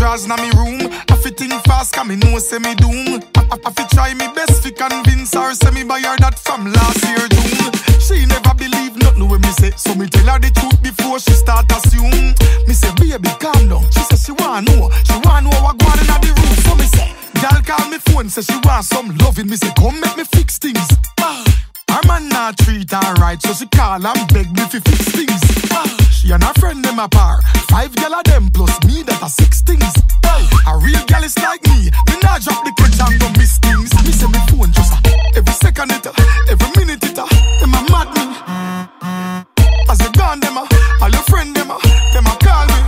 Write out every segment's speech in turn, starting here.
cameras na me room. I fi think fast, cause me know say me doom. I, I, I fi try me best fi convince her, say me buy her that from last year June. She never believe nothing when me say, so me tell her the truth before she start assume. Me say, baby, calm down. She say she want know, she want know what going in the room. So me say, girl call me phone, say she want some loving. Me say, come make me fix things. Ah. Her man not treat her right, so she call and beg me fi fix things. Ah. She and her friend them a par, five gal of gal like me, me not drop the catch and go miss things. Me say me phone just a, every second it a, every minute it a, them a mad me. As you gone them a, all your friend them a, them a call me.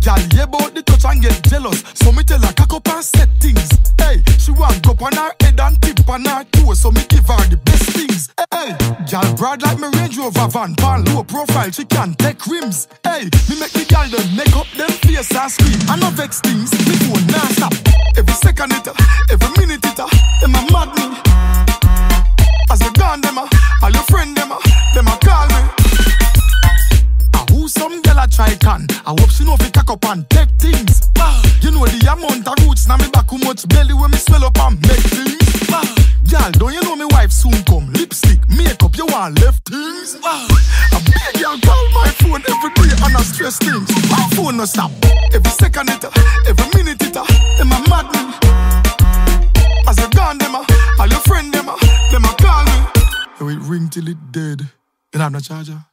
Gal yeah about the touch and get jealous, so me tell her cock up and set things. Hey, she want go on her head and tip on her toe, so me give her the best things. Hey, gal broad like me Rover van, pan low profile, she can take rims. Hey, me make the gal them make up them face and scream. I no vex things, me phone non stop. Every second it, every minute it, them a mad me. As you gone them a, all your friend them a, them a call me. Ah, who some girl a try can? I hope she know fi cock up and take things. You know the amount of roots na me back how much belly when me swell up and want left things. Ah, I beg girl call my phone every day and I stress things. My phone no stop. Every second it, a, every minute it, a, them a mad me. As you gone them a, all your friend them a, them a call me. It ring till it dead. And I'm no charger.